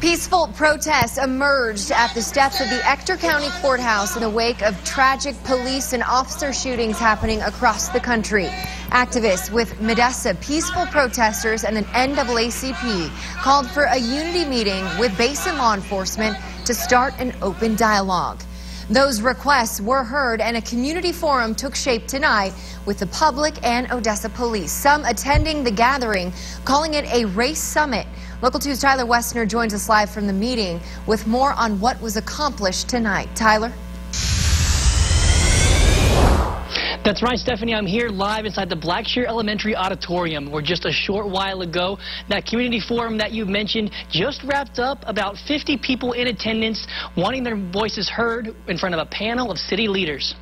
Peaceful protests emerged at the steps of the Ector County Courthouse in the wake of tragic police and officer shootings happening across the country. Activists with Modesto peaceful protesters and the NAACP called for a unity meeting with Basin law enforcement to start an open dialogue. Those requests were heard and a community forum took shape tonight with the public and Odessa police. Some attending the gathering calling it a race summit. Local 2's Tyler Wessner joins us live from the meeting with more on what was accomplished tonight. Tyler? That's right, Stephanie. I'm here live inside the Blackshear Elementary Auditorium, where just a short while ago, that community forum that you mentioned just wrapped up. About 50 people in attendance, wanting their voices heard in front of a panel of city leaders.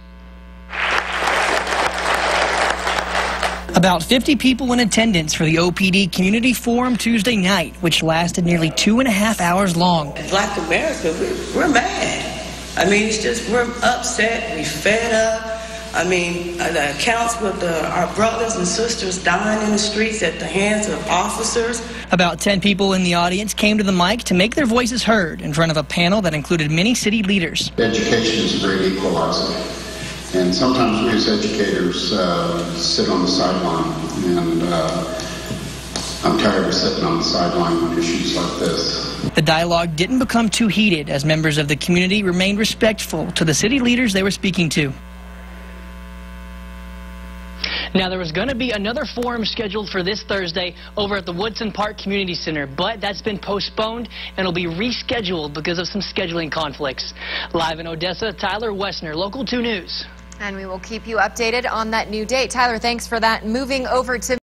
About 50 people in attendance for the OPD Community Forum Tuesday night, which lasted nearly two and a half hours long. Black America, we're, we're mad. I mean, it's just, we're upset, we fed up. I mean, uh, the accounts with the, our brothers and sisters dying in the streets at the hands of officers. About 10 people in the audience came to the mic to make their voices heard in front of a panel that included many city leaders. Education is a great equalizer. And sometimes we as educators uh, sit on the sideline, and uh, I'm tired of sitting on the sideline on issues like this. The dialogue didn't become too heated as members of the community remained respectful to the city leaders they were speaking to. Now, there was going to be another forum scheduled for this Thursday over at the Woodson Park Community Center, but that's been postponed and will be rescheduled because of some scheduling conflicts. Live in Odessa, Tyler Wessner, Local 2 News. And we will keep you updated on that new date. Tyler, thanks for that. Moving over to